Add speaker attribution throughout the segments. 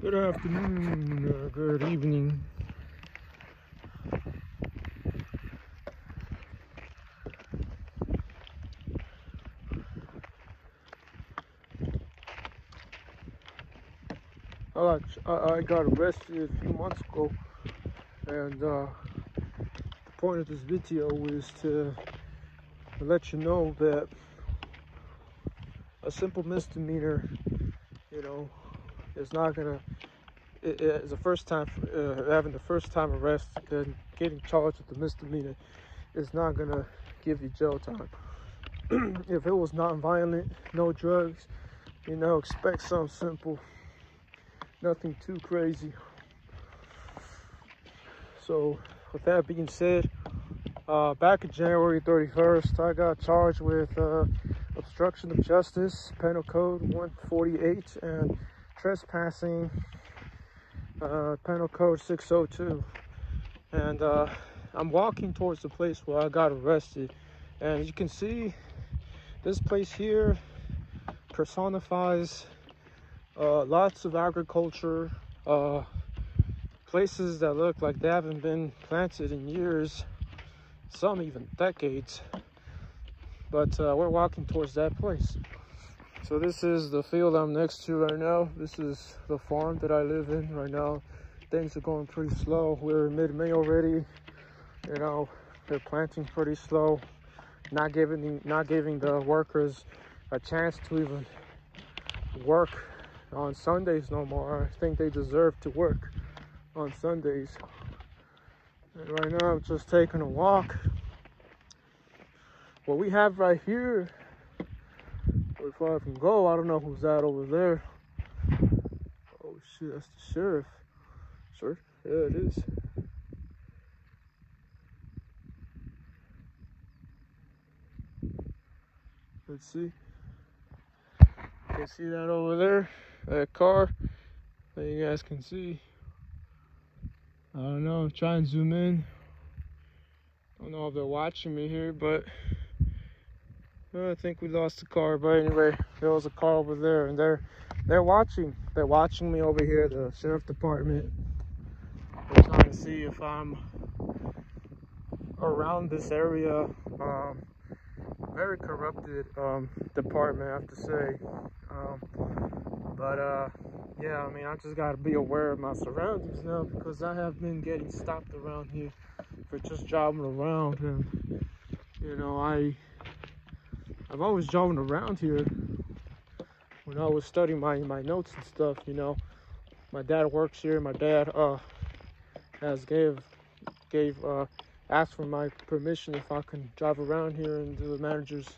Speaker 1: Good afternoon, uh, good evening. I, I got arrested a few months ago, and uh, the point of this video is to let you know that a simple misdemeanor, you know, is not gonna. It, it's the first time uh, having the first time arrest and getting charged with the misdemeanor is not gonna give you jail time. if it was non-violent, no drugs, you know, expect something simple nothing too crazy. So with that being said, uh, back in January 31st, I got charged with uh, obstruction of justice, penal code 148, and trespassing, uh, penal code 602. And uh, I'm walking towards the place where I got arrested. And you can see this place here personifies uh, lots of agriculture, uh, places that look like they haven't been planted in years, some even decades. But uh, we're walking towards that place. So this is the field I'm next to right now. This is the farm that I live in right now. Things are going pretty slow. We're in mid-May already. You know, they're planting pretty slow, not giving not giving the workers a chance to even work on Sundays no more. I think they deserve to work on Sundays. And right now I'm just taking a walk. What we have right here, before I can go, I don't know who's that over there. Oh shit, that's the sheriff. Sure, yeah it is. Let's see. You can see that over there? that car that you guys can see. I don't know, try and zoom in. I Don't know if they're watching me here, but I think we lost the car. But anyway, there was a car over there, and they're they're watching. They're watching me over here, the sheriff department. They're trying to see if I'm around this area. Um, very corrupted um, department, I have to say. Um, but uh, yeah, I mean, I just got to be aware of my surroundings now because I have been getting stopped around here for just driving around, and you know, I I've always driven around here when I was studying my my notes and stuff. You know, my dad works here. My dad uh has gave gave uh asked for my permission if I can drive around here, and the managers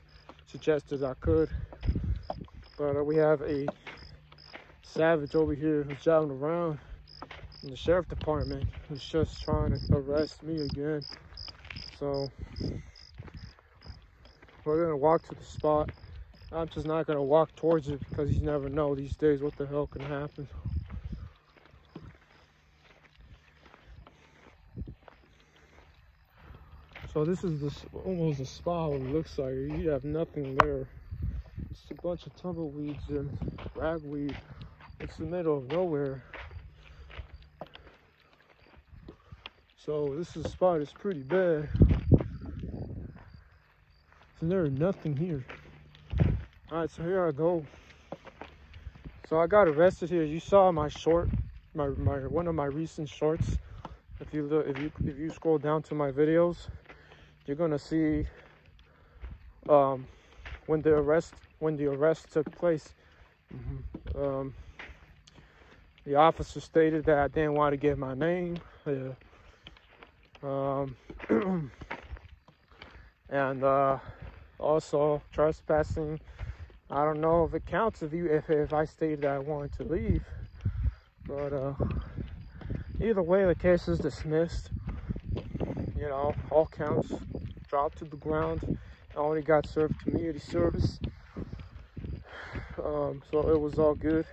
Speaker 1: suggested I could. But uh, we have a savage over here who's driving around in the sheriff department who's just trying to arrest me again. So we're gonna walk to the spot. I'm just not gonna walk towards it because you never know these days what the hell can happen. So this is this almost a spot it looks like. You have nothing there. It's a bunch of tumbleweeds and ragweed. It's the middle of nowhere. So this is spot is pretty bad. And there is nothing here. Alright, so here I go. So I got arrested here. You saw my short, my, my one of my recent shorts. If you look, if you if you scroll down to my videos, you're gonna see um, when the arrest when the arrest took place. Mm-hmm. Um, the officer stated that I didn't want to give my name. Yeah. Um, and uh, also trespassing. I don't know if it counts if you if if I stated that I wanted to leave, but uh, either way, the case is dismissed. You know, all counts dropped to the ground. I only got served community service. Um, so it was all good.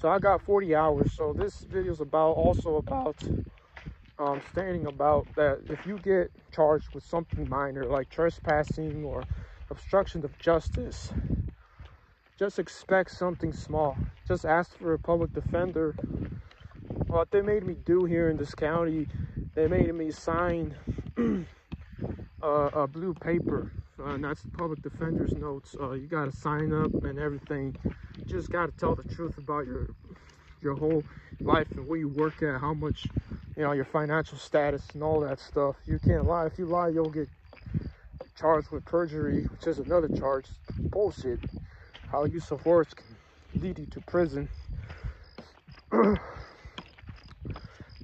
Speaker 1: So I got 40 hours. So this video is about also about um, stating about that if you get charged with something minor like trespassing or obstruction of justice, just expect something small. Just ask for a public defender. What they made me do here in this county, they made me sign a, a, blue paper, uh, and that's the public defender's notes. Uh, you got to sign up and everything. You just got to tell the truth about your your whole life and where you work at, how much, you know, your financial status and all that stuff. You can't lie. If you lie, you'll get charged with perjury, which is another charge. Bullshit. How use of force can lead you to prison.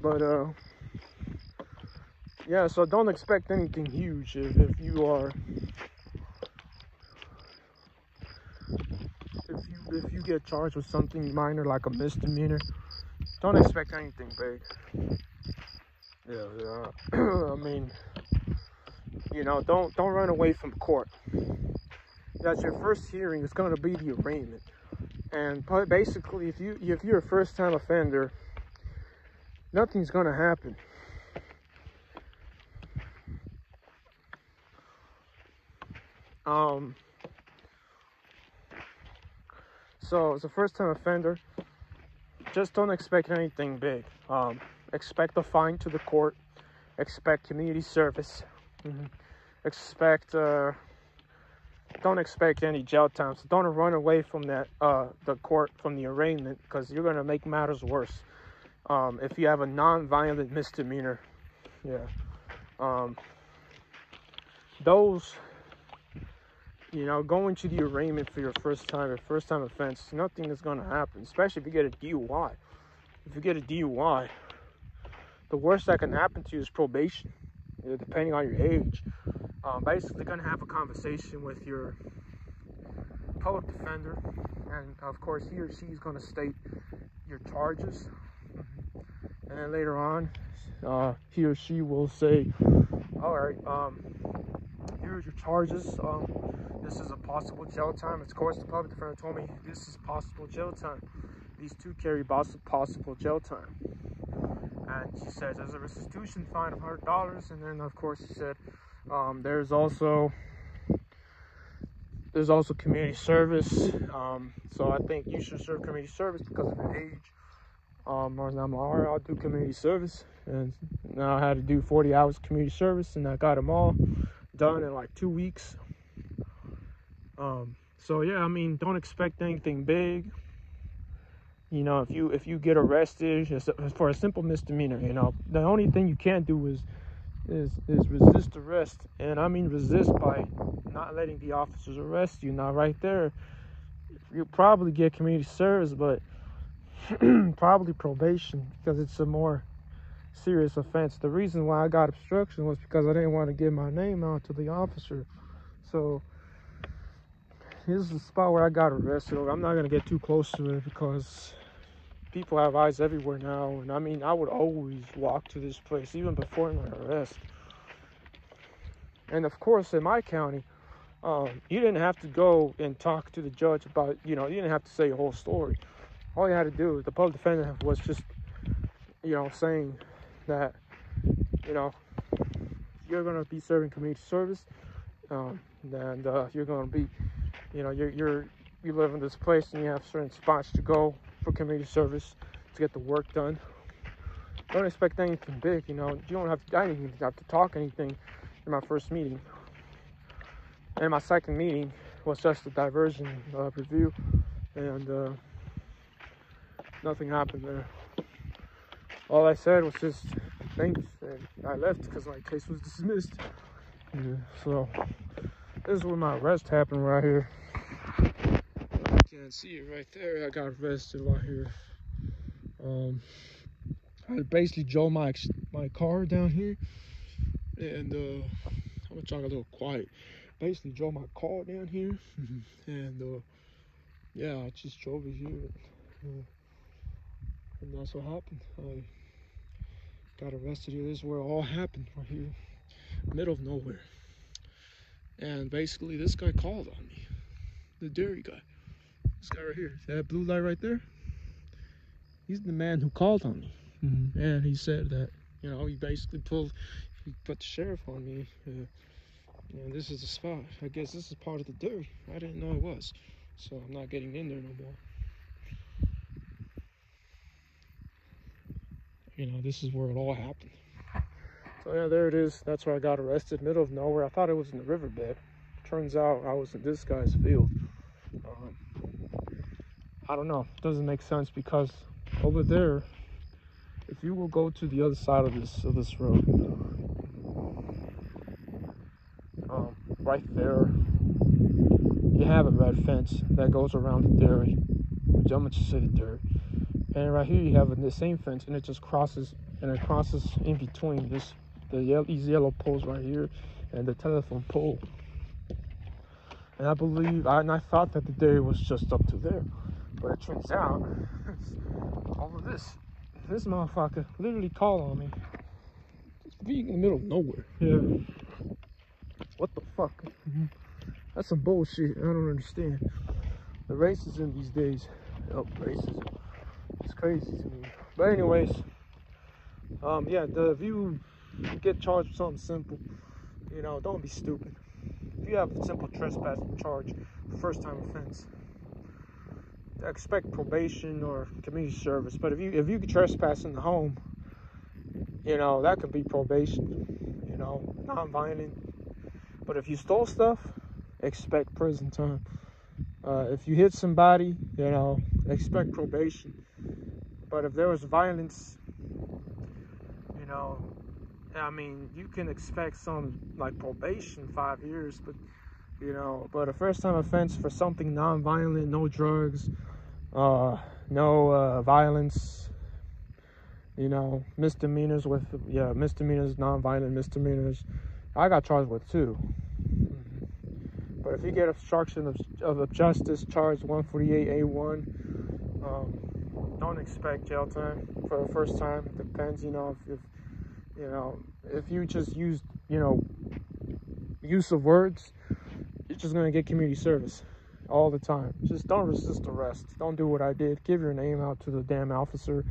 Speaker 1: but uh yeah, so don't expect anything huge if, if you are if you if you get charged with something minor like a misdemeanor, don't expect anything big. Yeah. I mean, you know, don't don't run away from court. That's your first hearing. It's going to be the arraignment, and basically, if you if you're a first-time offender, nothing's going to happen. Um. So, as a first-time offender, just don't expect anything big. Um, expect a fine to the court. Expect community service. Mm -hmm. Expect. Uh, don't expect any jail time. So don't run away from that uh, the court from the arraignment because you're gonna make matters worse. Um, if you have a non-violent misdemeanor, yeah. Um, those, you know, going to the arraignment for your first time, your first time offense, nothing is gonna happen. Especially if you get a DUI. If you get a DUI, the worst that can happen to you is probation, you know, depending on your age. Um, basically going to have a conversation with your public defender and of course he or she is going to state your charges. And then later on uh, he or she will say all right um, here's your charges. Um, this is a possible jail time. Of course the public defender told me this is possible jail time. These two carry possible jail time and she says there's a restitution fine of $100 and then of course she said um, there's also there's also community service. Um, so I think you should serve community service because of your age. Um, I'm all right, I'll do community service. And now I had to do 40 hours community service and I got them all done in like two weeks. Um, so yeah, I mean, don't expect anything big. You know, if you if you get arrested for a simple misdemeanor, you know, the only thing you can't do is is is resist arrest. And i mean resist by not letting the officers arrest you. Now right there you probably get community service but probably probation because it's a more serious offense. The reason why i got obstruction was because i didn't want to give my name out to the officer. So this is the spot where i got arrested. I'm not going to get too close to it because people have eyes everywhere now. And I mean, I would always walk to this place, even before my arrest. And of course, in my county, um, you didn't have to go and talk to the judge about, you know, you didn't have to say your whole story. All you had to do, the public defender was just, you know, saying that, you know, you're going to be serving community service, um, and uh, you're going to be, you know, you're, you're, you live in this place and you have certain spots to go for community service to get the work done. Don't expect anything big, you know. You don't have to, I didn't have to talk anything in my first meeting. And my second meeting was just a diversion uh, review, and uh, nothing happened there. All I said was just thanks, and I left because my case was dismissed. Yeah, so this is where my arrest happened right here can see it right there. I got arrested right here. Um, I basically drove my my car down here, and uh, I'm gonna talk a little quiet. Basically, drove my car down here, and uh, yeah, I just drove it here, uh, and that's what happened. I got arrested here. This is where it all happened, right here, middle of nowhere. And basically, this guy called on me, the dairy guy. This guy right here. See that blue light right there? He's the man who called on me. Mm -hmm. And he said that, you know, he basically pulled, he put the sheriff on me. Uh, and this is the spot. I guess this is part of the dirt. I didn't know it was. So I'm not getting in there no more. You know, this is where it all happened. So yeah, there it is. That's where I got arrested, middle of nowhere. I thought it was in the riverbed. Turns out I was in this guy's field. I don't know. It Doesn't make sense because over there, if you will go to the other side of this of this road, um, right there, you have a red fence that goes around the dairy, Geometry City Dairy. And right here you have the same fence and it just crosses and it crosses in between this the yellow, these yellow poles right here and the telephone pole. And I believe and I thought that the dairy was just up to there. But it turns out all of this. This motherfucker literally called on me. Just being in the middle of nowhere. Yeah. What the fuck? Mm-hmm. That's some bullshit. I don't understand. The racism these days. Oh, racism. It's crazy to me. But anyways, um, yeah, the, if you get charged with something simple, you know, don't be stupid. If you have a simple trespass charge, first time offense, expect probation or community service. But if you if you trespass in the home, you know, that could be probation, you know, non-violent. But if you stole stuff, expect prison time. Uh, if you hit somebody, you know, expect probation. But if there was violence, you know, I mean, you can expect some like probation, five years, but you know, but a first time offense for something non-violent, no drugs, uh, no uh, violence, you know, misdemeanors with yeah, misdemeanors, non-violent misdemeanors. I got charged with two. But if you get obstruction of, of justice charge 148A1, um, don't expect jail time for the first time. Depends, you know, if, if you know if you just use you know use of words, you're just gonna get community service all the time. Just don't resist arrest. Don't do what I did. Give your name out to the damn officer,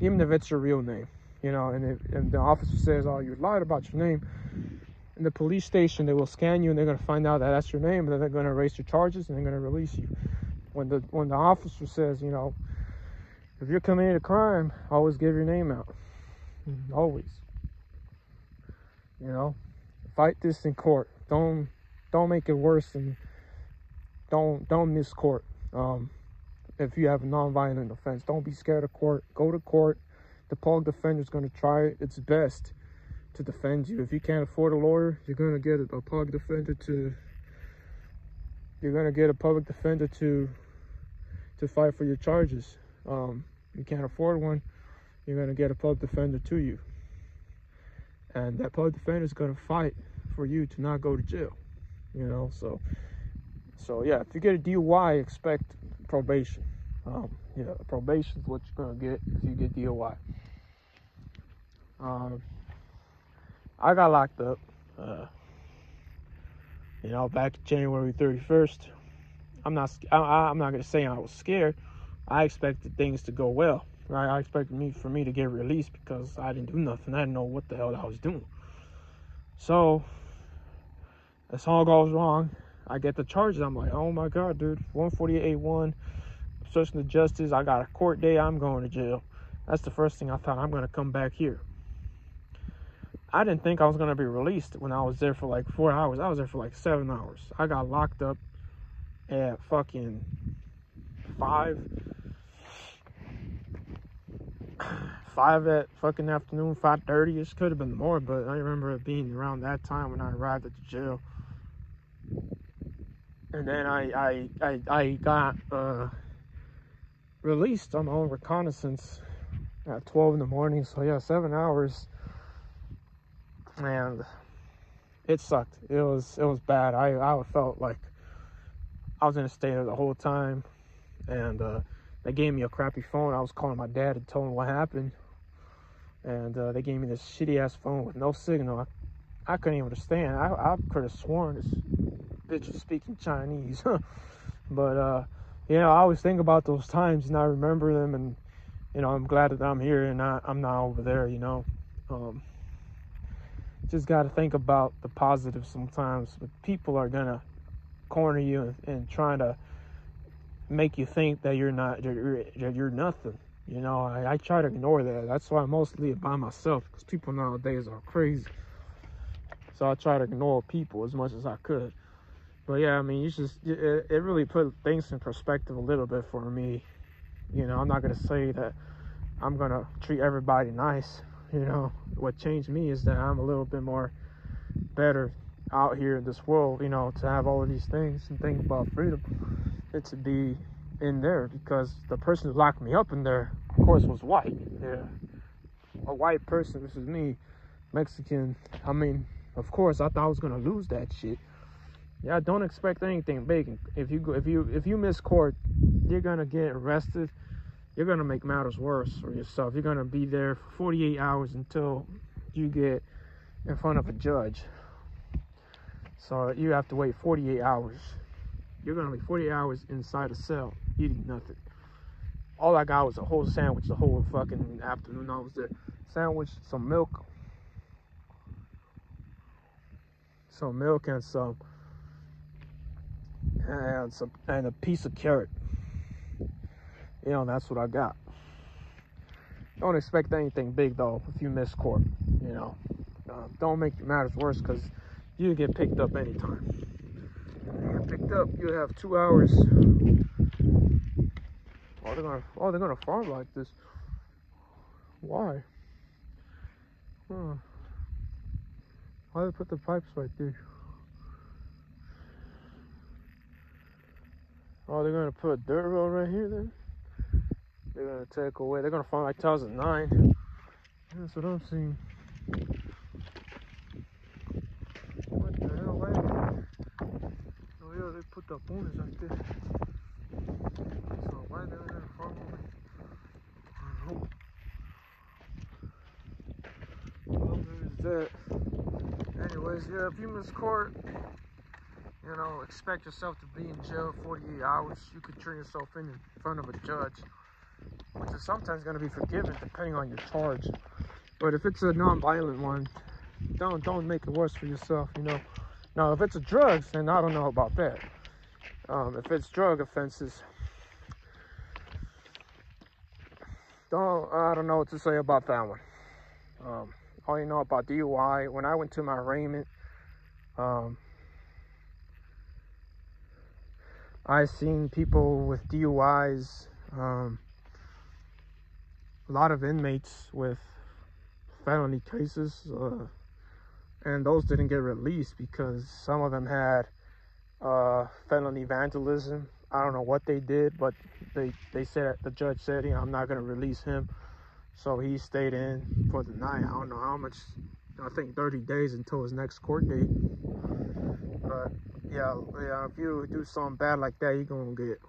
Speaker 1: even if it's your real name. You know, and if and the officer says, "Oh, you lied about your name," in the police station, they will scan you and they're going to find out that that's your name, and then they're going to erase your charges and they're going to release you. When the when the officer says, you know, if you're committing a crime, always give your name out. Mm-hmm. Always. You know, fight this in court. Don't don't make it worse and don't don't miss court. Um, if you have a non-violent offense, don't be scared of court. Go to court. The public defender is going to try its best to defend you. If you can't afford a lawyer, you're gonna get a, public defender to you're gonna get a public defender to to fight for your charges. Um, you can't afford one, you're gonna get a public defender to you. And that public defender is gonna fight for you to not go to jail. You know, so so yeah, if you get a DUI, expect probation. Um, yeah, probation is what you're gonna get if you get DUI. Um, I got locked up. Uh, you know, back January 31st. I'm not. I, am not gonna say I was scared. I expected things to go well. Right? I expected me for me to get released because I didn't do nothing. I didn't know what the hell I was doing. So, as all goes wrong, I get the charges. I'm like, oh my god, dude, 148A1, obstruction of justice. I got a court day. I'm going to jail. That's the first thing I thought. I'm gonna come back here. I didn't think I was gonna be released when I was there for like four hours. I was there for like seven hours. I got locked up at fucking five, five at fucking afternoon, five thirty. It could have been more, but I remember it being around that time when I arrived at the jail. And then I I I, I got uh, released on my own reconnaissance at 12 in the morning. So yeah, seven hours and it sucked. It was it was bad. I I felt like I was in a state of the whole time, and uh, they gave me a crappy phone. I was calling my dad and telling him what happened, and uh, they gave me this shitty ass phone with no signal. I, I couldn't even understand. I I could have sworn this bitch was speaking Chinese, but uh, you know I always think about those times and I remember them, and you know I'm glad that I'm here and not I'm not over there. You know. Um, just got to think about the positive sometimes. But people are gonna corner you and, and trying to make you think that you're not you're, you're, you're nothing. You know, I, I try to ignore that. That's why I mostly by myself because people nowadays are crazy. So I try to ignore people as much as I could. But yeah, I mean, you just it, it really put things in perspective a little bit for me. You know, I'm not gonna say that I'm gonna treat everybody nice. You know, what changed me is that I'm a little bit more better out here in this world. You know, to have all of these things and think about freedom, and to be in there because the person who locked me up in there, of course, was white. Yeah, a white person. This is me, Mexican. I mean, of course, I thought I was gonna lose that shit. Yeah, don't expect anything big. If you go, if you if you miss court, you're gonna get arrested. You're gonna make matters worse for yourself. You're gonna be there for 48 hours until you get in front of a judge. So you have to wait 48 hours. You're gonna be 48 hours inside a cell eating nothing. All I got was a whole sandwich the whole fucking afternoon I was there. Sandwich, some milk, some milk and some and some and a piece of carrot. You know, that's what I got. Don't expect anything big though if you miss court. You know, uh, don't make matters worse because you get picked up anytime. You get picked up, you have two hours. Oh, they're gonna, oh, they're gonna farm like this. Why? Huh. Why they put the pipes right there? Oh, they're gonna put a dirt road right here then? They're gonna take away, they're gonna farm like 2009. That's what I'm seeing. What the hell, why? Oh yeah, they put the bonus right there. So why they gonna farm over Well, there's that. Anyways, yeah, miss court, you know, expect yourself to be in jail 48 hours. You could turn yourself in in front of a judge, which is sometimes going to be forgiven depending on your charge. But if it's a non-violent one, don't don't make it worse for yourself. You know. Now, if it's a drugs, then I don't know about that. Um, if it's drug offenses, don't I don't know what to say about that one. Um, all you know about DUI. When I went to my arraignment, um, I've seen people with DUIs, um, a lot of inmates with felony cases, uh, and those didn't get released because some of them had uh, felony vandalism. I don't know what they did, but they they said the judge said, you know, I'm not going to release him, so he stayed in for the night. I don't know how much. I think 30 days until his next court date. But yeah, yeah, if you do something bad like that, you're gonna get,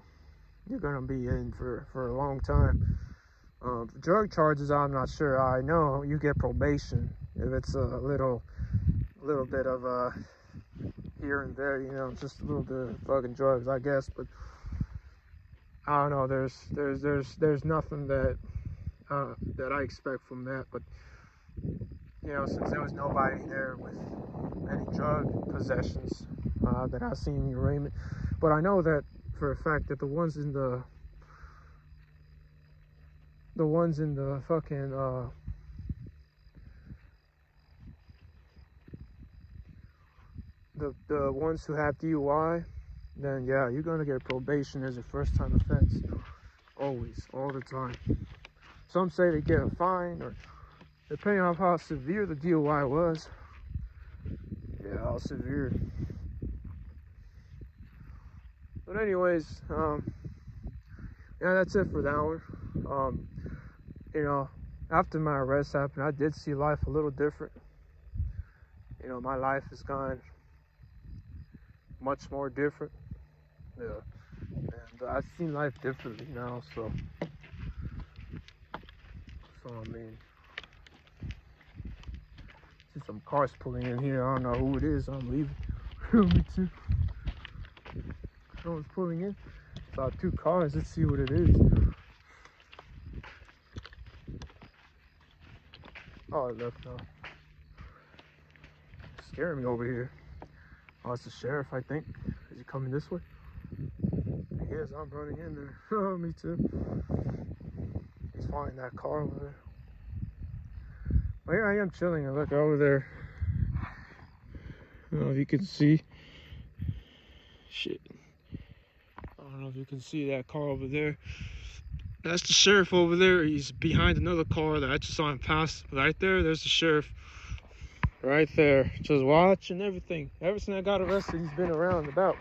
Speaker 1: you're gonna be in for for a long time. Um, drug charges, I'm not sure. I know you get probation if it's a little, little bit of uh here and there, you know, just a little bit of fucking drugs, I guess. But I don't know. There's there's there's there's nothing that uh, that I expect from that. But you know, since there was nobody there with any drug possessions, uh, that I've seen in arraignment. But I know that for a fact that the ones in the the ones in the fucking uh, the the ones who have DUI, then yeah, you're gonna get probation as a first time offense. Always, all the time. Some say they get a fine or depending on how severe the DUI was. Yeah, how severe. But anyways, um, yeah, that's it for that one. Um, you know, after my arrest happened, I did see life a little different. You know, my life has gone much more different. Yeah, and I've seen life differently now. So, so I mean, see some cars pulling in here. I don't know who it is. I'm leaving. Me too. Someone's pulling in. Saw two cars. Let's see what it is. Oh, it left uh, now. Scaring me over here. Oh, it's the sheriff, I think. Is he coming this way? Yes, I'm running in there. Oh, me too. He's finding that car over there. But here I am chilling I look over there. I don't know if you can see. Shit. If you can see that car over there. That's the sheriff over there. He's behind another car that I just saw him pass. Right there, there's the sheriff. Right there. Just watching everything. Ever since I got arrested, he's been around about.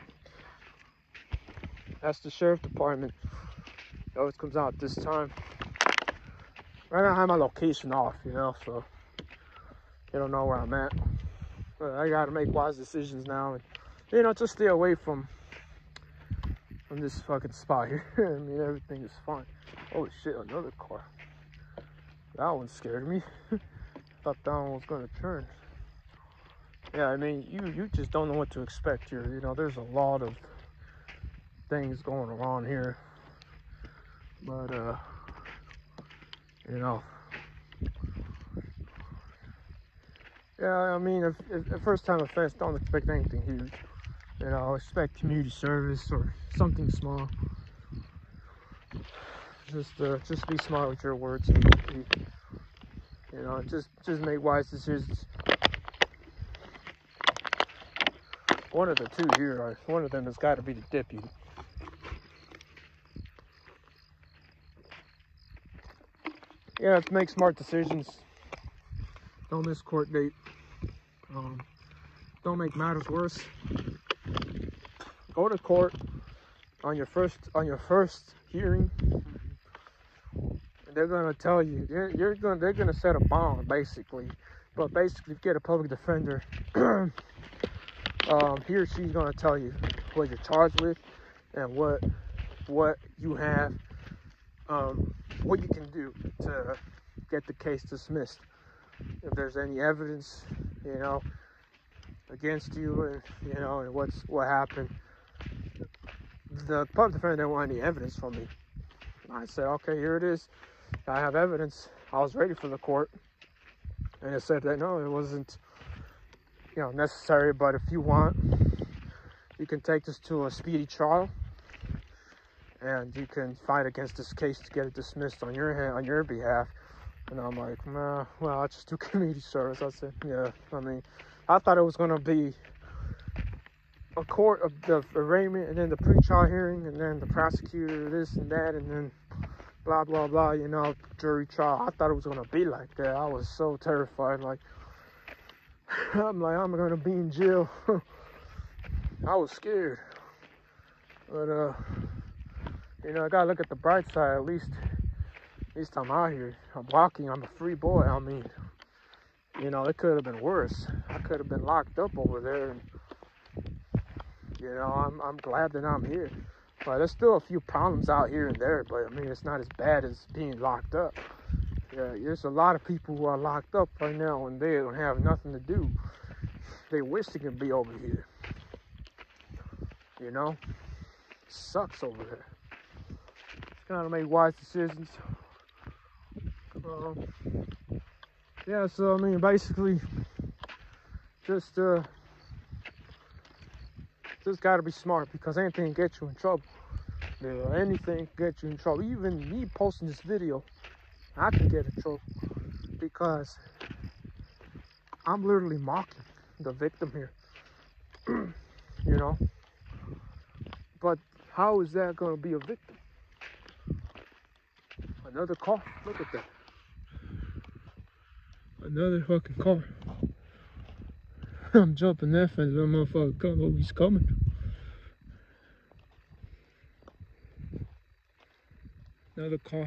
Speaker 1: That's the sheriff department. It always comes out this time. Right now I have my location off, you know, so you don't know where I'm at. But I gotta make wise decisions now and you know, just stay away from from this fucking spot here. I mean everything is fine. Oh shit, another car. That one scared me. Thought that one was gonna turn. Yeah, I mean you you just don't know what to expect here. You know, there's a lot of things going on here. But uh you know Yeah, I mean if, if, if first time offense don't expect anything huge. You know, expect community service or something small. Just uh just be smart with your words and you know, just just make wise decisions. One of the two here, one of them has got to be the deputy. yeah, make smart decisions. Don't miss court date. Um, don't make matters worse. Go to court on your first on your first hearing. And they're gonna tell you you're, you're gonna they're gonna set a bond basically, but basically get a public defender. um, he or she's gonna tell you what you're charged with and what what you have um, what you can do to get the case dismissed. If there's any evidence, you know, against you, and you know, and what's what happened. The public defender didn't want any evidence from me. I said, okay, here it is. I have evidence. I was ready for the court, and it said that no, it wasn't, you know, necessary. But if you want, you can take this to a speedy trial and you can fight against this case to get it dismissed on your hand, on your behalf. And I'm like, nah, well, I just do community service. I said, yeah. I mean, I thought it was gonna be a court of the arraignment and then the pre-trial hearing and then the prosecutor this and that and then blah blah blah. You know, jury trial. I thought it was gonna be like that. I was so terrified. Like, I'm like, I'm gonna be in jail. I was scared, but uh you know, I gotta look at the bright side. At least, at least I'm out here. I'm walking. I'm a free boy. I mean, you know, it could have been worse. I could have been locked up over there. And, you know, I'm I'm glad that I'm here. But there's still a few problems out here and there. But I mean, it's not as bad as being locked up. Yeah, there's a lot of people who are locked up right now and they don't have nothing to do. They wish they could be over here. You know, sucks over there trying to make wise decisions. Um, yeah, so I mean, basically, just uh, just gotta be smart because anything get you in trouble. Yeah, anything get you in trouble. Even me posting this video, I can get in trouble because I'm literally mocking the victim here. you know, but how is that gonna be a victim? Another car. Look at that. Another fucking car. I'm jumping that fence. Little motherfucker come. Oh, he's coming. Another car.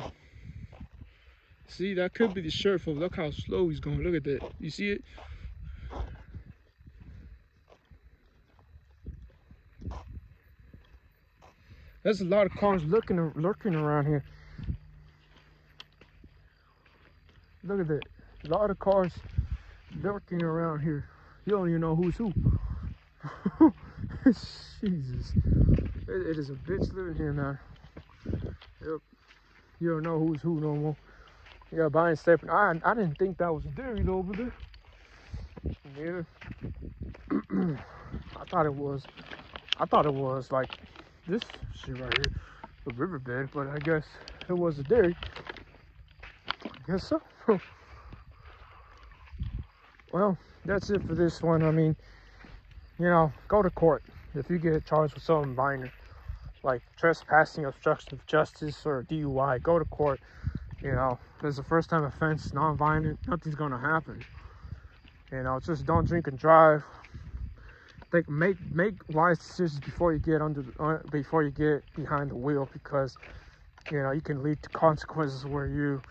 Speaker 1: See, that could be the sheriff. Look how slow he's going. Look at that. You see it? There's a lot of cars looking lurking around here. Look at that. A lot of cars lurking around here. You don't even know who's who. Jesus. It, it is a bitch living here, man. Yep. You don't know who's who no more. Yeah, buying stepping. I I didn't think that was a dairy over there. Neither. I thought it was. I thought it was like this shit right here, the riverbed, but I guess it was a dairy. I guess so. well, that's it for this one. I mean, you know, go to court if you get charged with something minor, like trespassing, obstruction of justice, or DUI. Go to court. You know, there's a first time offense, non-violent, nothing's gonna happen. You know, just don't drink and drive. Think, make make wise decisions before you get under uh, before you get behind the wheel because you know you can lead to consequences where you,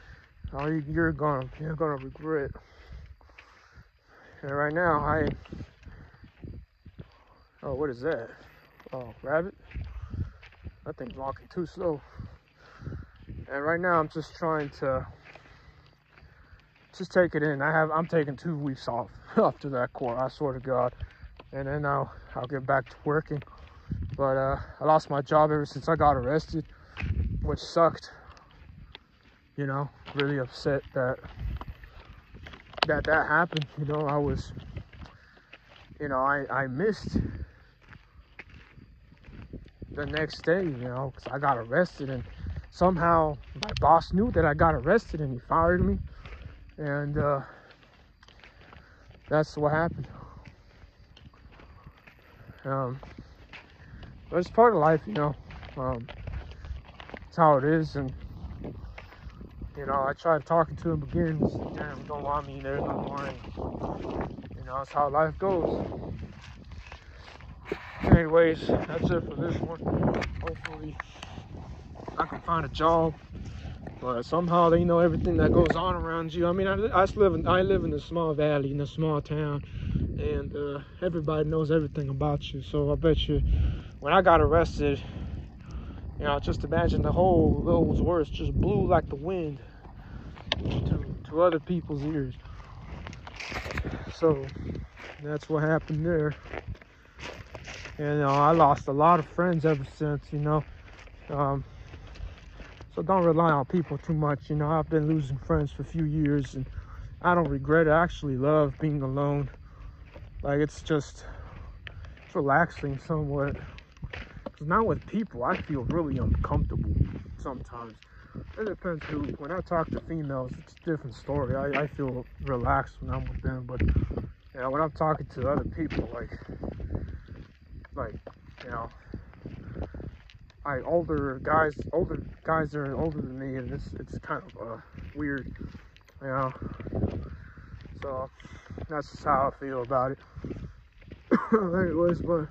Speaker 1: you you're gonna you're gonna regret. And right now I oh what is that? Oh rabbit. That thing's walking too slow. And right now I'm just trying to just take it in. I have I'm taking two weeks off after that court. I swear to God and then I'll I'll get back to working. But uh, I lost my job ever since I got arrested, which sucked. You know, really upset that that that happened. You know, I was, you know, I I missed the next day. You know, because I got arrested and somehow my boss knew that I got arrested and he fired me, and uh, that's what happened. Um, but it's part of life, you know. Um, it's how it is, and you know, I tried talking to him again. He said, Damn, don't want me there no more. And, you know, that's how life goes. Anyways, that's it for this one. Hopefully, I can find a job. But somehow they know everything that goes on around you. I mean, I, I live in I live in a small valley in a small town, and uh, everybody knows everything about you. So I bet you, when I got arrested, you know, just imagine the whole those words just blew like the wind to to other people's ears. So that's what happened there. And you know, I lost a lot of friends ever since. You know. Um, so don't rely on people too much. You know, I've been losing friends for a few years and I don't regret it. I actually love being alone. Like it's just it's relaxing somewhat. Cause now with people, I feel really uncomfortable sometimes. It depends who. When I talk to females, it's a different story. I, I feel relaxed when I'm with them, but you know, when I'm talking to other people, like, like, you know, I older guys, older guys are older than me, and it's it's kind of uh, weird, you know. So that's just how I feel about it. Anyways, but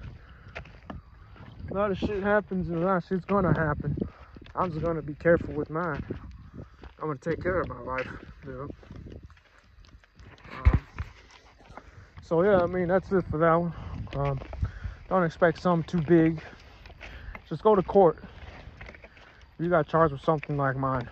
Speaker 1: a lot of shit happens and a lot of shit's gonna happen. I'm just gonna be careful with mine. I'm gonna take care of my life, you know. Um, so yeah, I mean that's it for that one. Um, don't expect something too big. Just go to court. You got charged with something like mine.